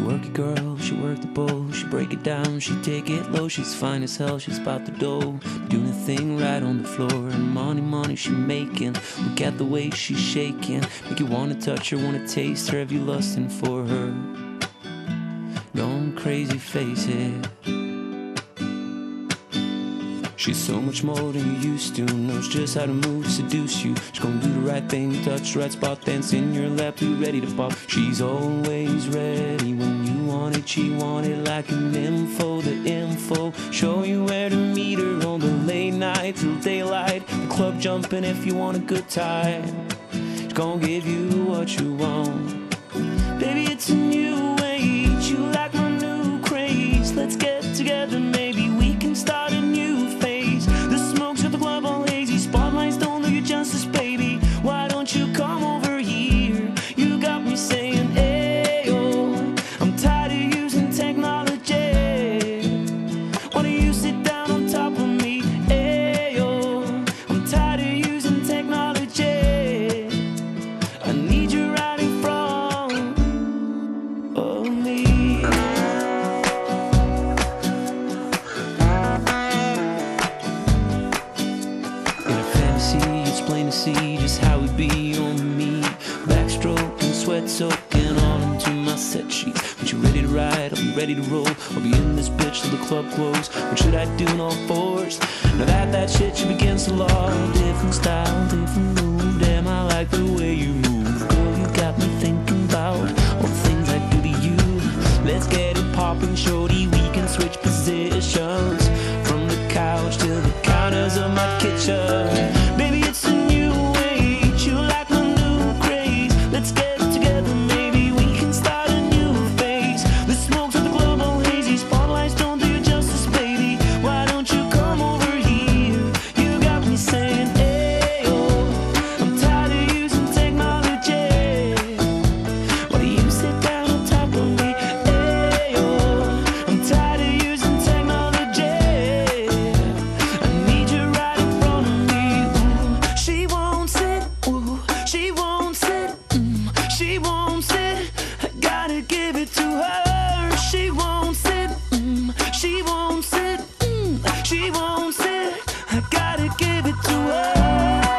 She work it, girl, she work the bowl. She break it down, she take it low. She's fine as hell, she's about the dough. Doing the thing right on the floor. And money, money she making. Look at the way she's shaking. Make you wanna touch her, wanna taste her. Have you lusting for her? Going crazy, face it. She's so much more than you used to. Knows just how to move, seduce you. She's gonna do the right thing, touch the right spot, dance in your lap, too ready to pop. She's always ready want it. She want it like an info, the info. Show you where to meet her on the late night till daylight. The club jumping if you want a good time. She's gonna give you what you want. Baby, it's a new age. You like my new craze. Let's get together, maybe we can start a new see just how it be on me. Backstroke and sweat soaking all into my set sheets. When you ready to ride, I'll be ready to roll. I'll be in this bitch till the club close. What should I do in all fours? Now that that shit should begins to law. Different style, different move. Damn, I like the way you move. Things I do Give it to us.